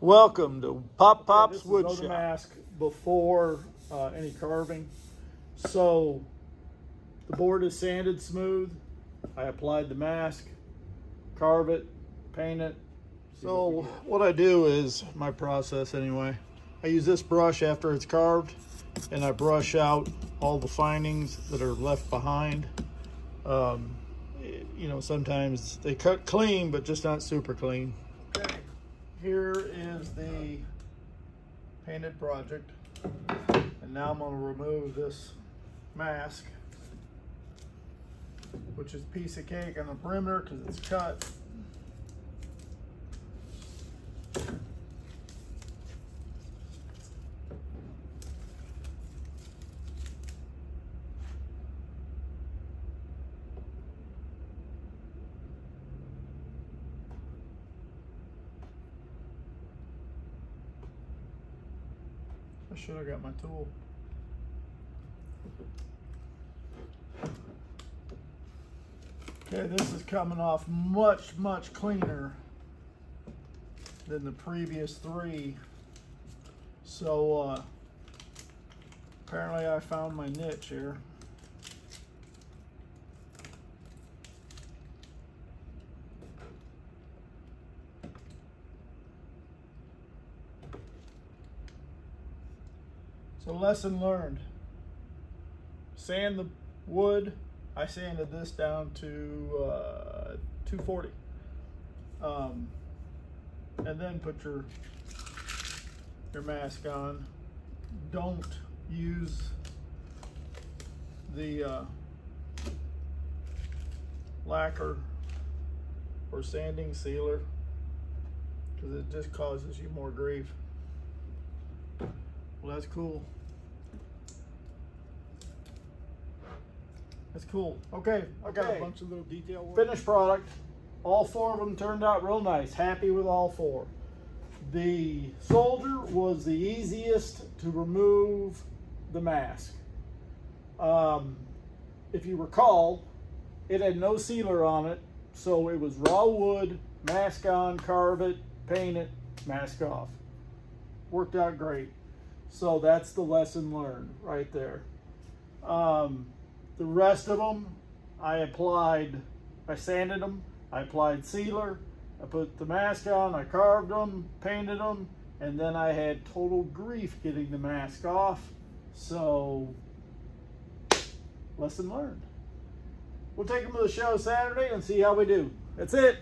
Welcome to Pop Pop's is Wood Shop. mask before uh, any carving. So the board is sanded smooth. I applied the mask, carve it, paint it. see what So what I do is my process anyway. I use this brush after it's carved and I brush out all the findings that are left behind. Um, you know, sometimes they cut clean, but just not super clean. Here is the painted project. And now I'm gonna remove this mask, which is a piece of cake on the perimeter because it's cut. I should have got my tool. Okay, this is coming off much, much cleaner than the previous three. So, uh, apparently I found my niche here. So lesson learned. Sand the wood. I sanded this down to uh, 240. Um, and then put your your mask on. Don't use the uh, lacquer or sanding sealer because it just causes you more grief. Well, that's cool. That's cool. Okay, I got Okay. a bunch of little detail work. Finished product. All four of them turned out real nice. Happy with all four. The soldier was the easiest to remove the mask. Um, if you recall, it had no sealer on it, so it was raw wood, mask on, carve it, paint it, mask off. Worked out great. So that's the lesson learned right there. Um, the rest of them, I applied, I sanded them, I applied sealer, I put the mask on, I carved them, painted them, and then I had total grief getting the mask off. So, lesson learned. We'll take them to the show Saturday and see how we do. That's it.